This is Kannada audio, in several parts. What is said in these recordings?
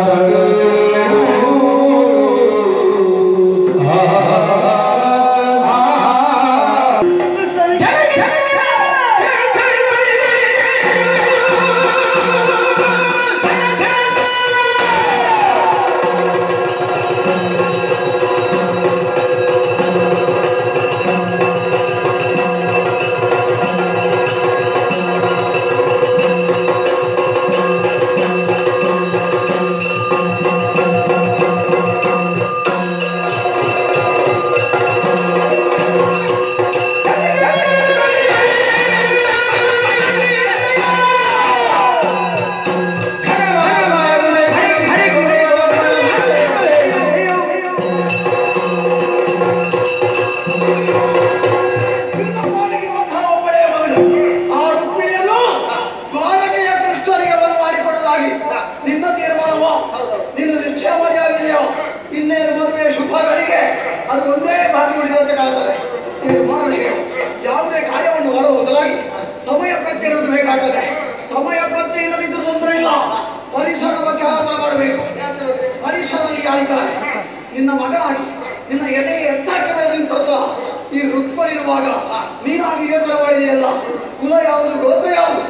날 ಅದು ಒಂದೇ ಬಾಕಿ ಉಳಿದಂತೆ ಕಾಣುತ್ತದೆ ಯಾವುದೇ ಕಾರ್ಯವನ್ನು ಮಾಡುವ ಬದಲಾಗಿ ಸಮಯ ಪ್ರಜ್ಞೆ ಇರುವುದು ಬೇಕಾಗ್ತದೆ. ಸಮಯ ಪ್ರಜ್ಞೆ ಇಲ್ಲದಿದ್ದರೂ ತೊಂದರೆ ಇಲ್ಲ. ಪರಿಸರದ ಬಗ್ಗೆ ಆಲೋಚನೆ ಮಾಡಬೇಕು. ಪರಿಸರದಲ್ಲಿ ಯಾರಿದ್ದಾರೆ? ನಿನ್ನ ಮಗ ನಿನ್ನ ಎದೆ ಎತ್ತಕ್ಕೆ ನಿಂತಲ್ಲ ಈ ರುಕ್ಮಣಿರುವಾಗ ನೀನಾಗಿ ಯೋಚನೆ ಮಾಡಿದೆಯಲ್ಲ ಕುಲ ಯಾವುದು, ಗೋತ್ರ ಯಾವುದು?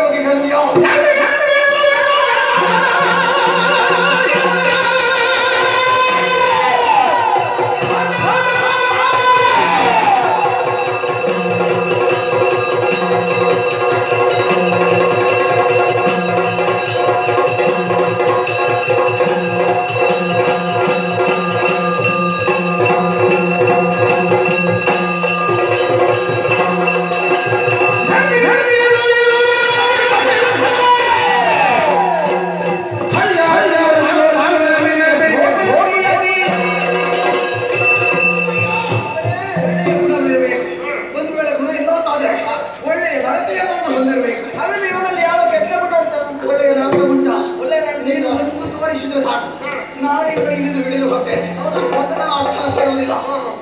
never give healthy on.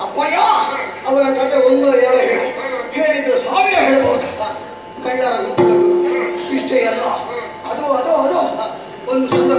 ಅಪ್ಪಯ್ಯ, ಅವರ ಕತೆ ಒಂದು ಎರಡು ಹೇಳಿ. ಹೇಳಿದ್ರೆ ಸಾವಿರ ಹೇಳ್ಬೋದು ಕಳ್ಳರ. ಇಷ್ಟೇ ಅಲ್ಲ. ಅದು ಅದು ಅದು. ಒಂದು ಸಂದರ್ಭ